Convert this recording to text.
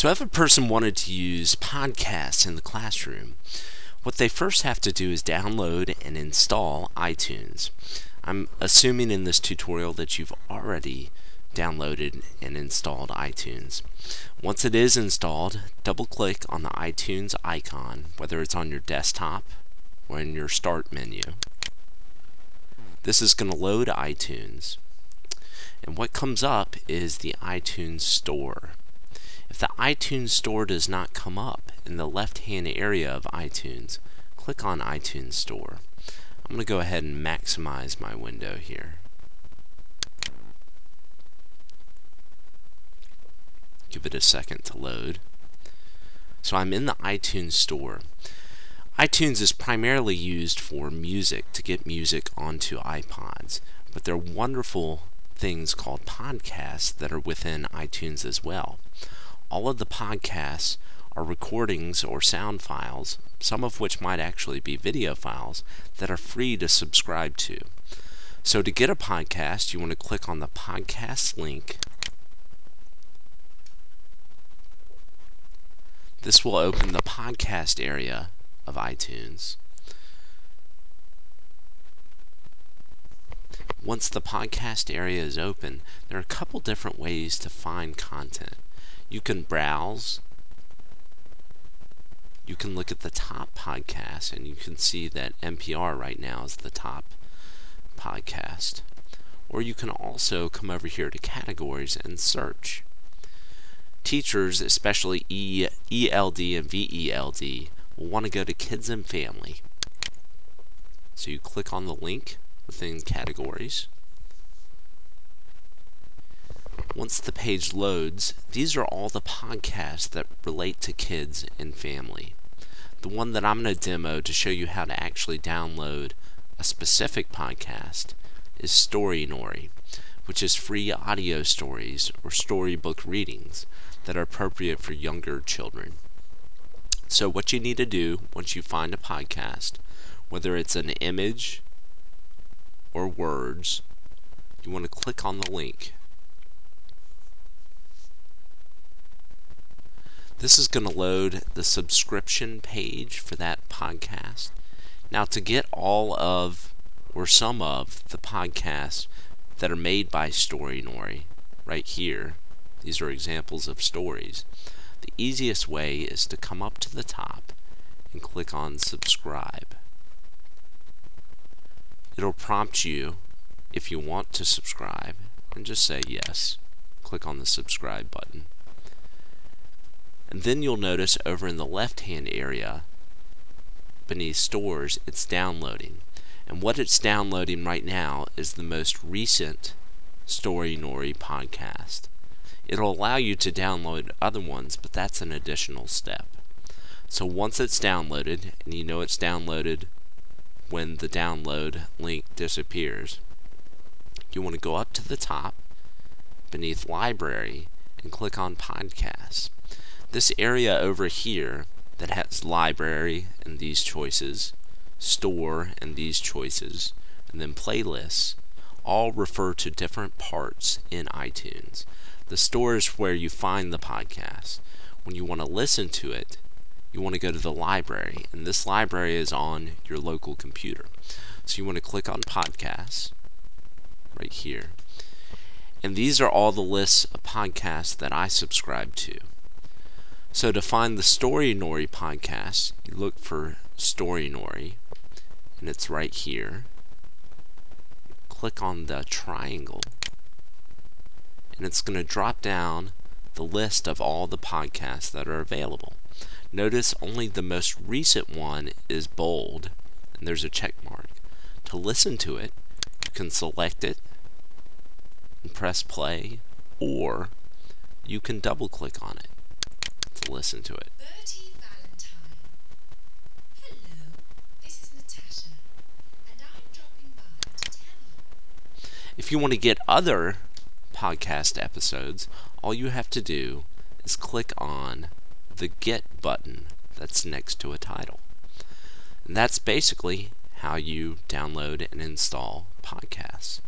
So if a person wanted to use podcasts in the classroom, what they first have to do is download and install iTunes. I'm assuming in this tutorial that you've already downloaded and installed iTunes. Once it is installed, double click on the iTunes icon, whether it's on your desktop or in your start menu. This is going to load iTunes. And what comes up is the iTunes Store. If the iTunes Store does not come up in the left-hand area of iTunes, click on iTunes Store. I'm going to go ahead and maximize my window here. Give it a second to load. So I'm in the iTunes Store. iTunes is primarily used for music, to get music onto iPods, but there are wonderful things called podcasts that are within iTunes as well. All of the podcasts are recordings or sound files, some of which might actually be video files, that are free to subscribe to. So to get a podcast, you want to click on the podcast link. This will open the podcast area of iTunes. Once the podcast area is open, there are a couple different ways to find content. You can browse, you can look at the top podcast, and you can see that NPR right now is the top podcast. Or you can also come over here to categories and search. Teachers, especially e, ELD and VELD, will want to go to Kids and Family. So you click on the link within categories. Once the page loads, these are all the podcasts that relate to kids and family. The one that I'm going to demo to show you how to actually download a specific podcast is Storynory, which is free audio stories or storybook readings that are appropriate for younger children. So, what you need to do once you find a podcast, whether it's an image, or words, you want to click on the link. This is going to load the subscription page for that podcast. Now, to get all of or some of the podcasts that are made by Storynory, right here, these are examples of stories. The easiest way is to come up to the top and click on subscribe it'll prompt you if you want to subscribe and just say yes. Click on the subscribe button. And then you'll notice over in the left hand area beneath stores it's downloading. And what it's downloading right now is the most recent Storynory podcast. It'll allow you to download other ones, but that's an additional step. So once it's downloaded, and you know it's downloaded when the download link disappears. You want to go up to the top beneath library and click on podcasts. This area over here that has library and these choices, store and these choices, and then playlists all refer to different parts in iTunes. The store is where you find the podcast. When you want to listen to it, you want to go to the library, and this library is on your local computer. So you want to click on podcasts right here. And these are all the lists of podcasts that I subscribe to. So to find the Storynory podcast, you look for Storynory, and it's right here. Click on the triangle, and it's going to drop down the list of all the podcasts that are available. Notice only the most recent one is bold, and there's a check mark. To listen to it, you can select it and press play, or you can double click on it listen to it. Bertie Valentine. Hello, this is Natasha, and I'm dropping by to tell you. If you want to get other podcast episodes, all you have to do is click on the Get button that's next to a title. And that's basically how you download and install podcasts.